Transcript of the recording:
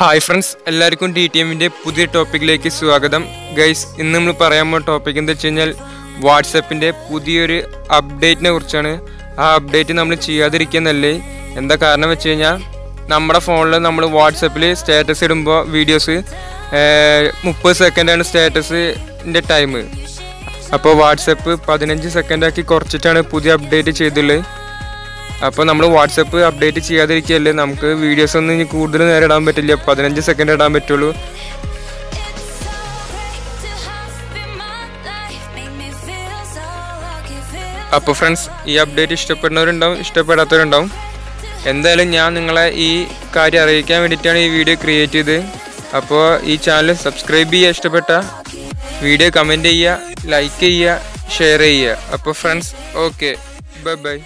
Hi friends എല്ലാവർക്കും T T എമ്മിന്റെ പുതിയ ടോപ്പിക്കിലേക്ക് സ്വാഗതം. ഗൈസ് ഇന്ന് നമ്മൾ പറയാൻ പോകുന്ന ടോപ്പിക് എന്താ വെച്ച് കഴിഞ്ഞാൽ വാട്സപ്പിന്റെ പുതിയൊരു അപ്ഡേറ്റിനെ കുറിച്ചാണ്. ആ അപ്ഡേറ്റ് നമ്മൾ ചെയ്യാതിരിക്കുന്നല്ലേ എന്താ കാരണം വെച്ച് കഴിഞ്ഞാൽ നമ്മുടെ ഫോണിൽ നമ്മൾ വാട്സപ്പിൽ സ്റ്റാറ്റസ് ഇടുമ്പോൾ വീഡിയോസ് മുപ്പത് സെക്കൻഡാണ് സ്റ്റാറ്റസിന്റെ ടൈം അപ്പോൾ വാട്സപ്പ് പതിനഞ്ച് സെക്കൻഡാക്കി കുറച്ചിട്ടാണ് പുതിയ അപ്ഡേറ്റ് ചെയ്തുള്ളത് അപ്പോൾ നമ്മൾ വാട്സപ്പ് അപ്ഡേറ്റ് ചെയ്യാതിരിക്കുകയല്ലേ നമുക്ക് വീഡിയോസ് ഒന്നും ഇനി കൂടുതൽ നേരം ഇടാൻ പറ്റില്ല. പതിനഞ്ച് സെക്കൻഡ് ഇടാൻ പറ്റുള്ളൂ. അപ്പോൾ ഫ്രണ്ട്സ് ഈ അപ്ഡേറ്റ് ഇഷ്ടപ്പെടുന്നവരുണ്ടാവും ഇഷ്ടപ്പെടാത്തവരുണ്ടാവും. എന്തായാലും ഞാൻ നിങ്ങളെ ഈ കാര്യം അറിയിക്കാൻ വേണ്ടിയിട്ടാണ് ഈ വീഡിയോ ക്രിയേറ്റ് ചെയ്ത്. അപ്പോൾ ഈ ചാനൽ സബ്സ്ക്രൈബ് ചെയ്യുക ഇഷ്ടപ്പെട്ട വീഡിയോ കമന്റ് ചെയ്യുക ലൈക്ക് ചെയ്യുക ഷെയർ ചെയ്യുക. അപ്പോൾ ഫ്രണ്ട്സ് ഓക്കെ ബൈ ബൈ